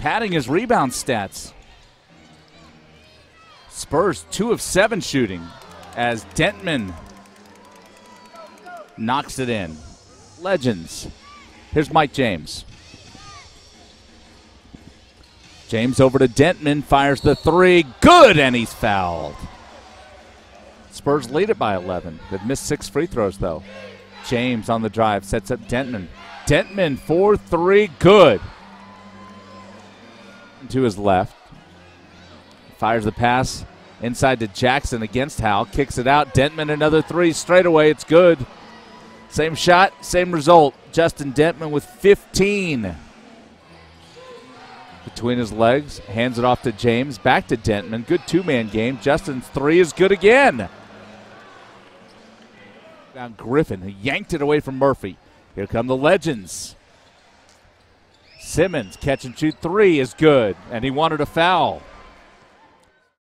padding his rebound stats. Spurs two of seven shooting as Dentmon knocks it in. Legends. Here's Mike James. James over to Dentmon, fires the three. Good, and he's fouled. Spurs lead it by 11. They've missed six free throws, though. James on the drive sets up Dentmon. Dentmon, 4 3, good. To his left. Fires the pass inside to Jackson against Hal. Kicks it out. Dentmon, another three straight away. It's good. Same shot, same result. Justin Dentmon with 15 between his legs, hands it off to James, back to Dentmon. Good two man game. Justin's three is good again. Down Griffin, he yanked it away from Murphy. Here come the legends. Simmons catch and shoot three is good, and he wanted a foul.